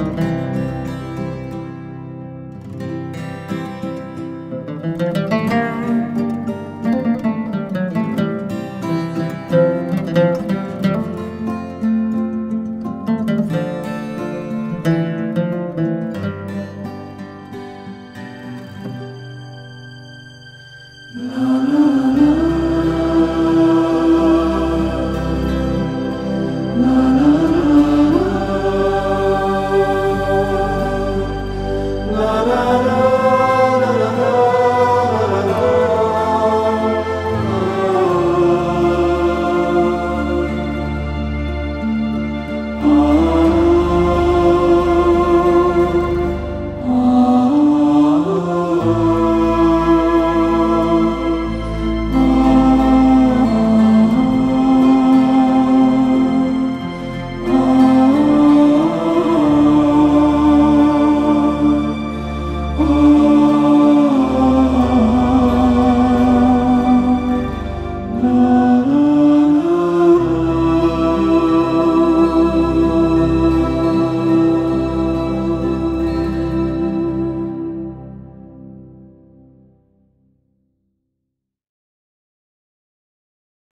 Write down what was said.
La la la. la la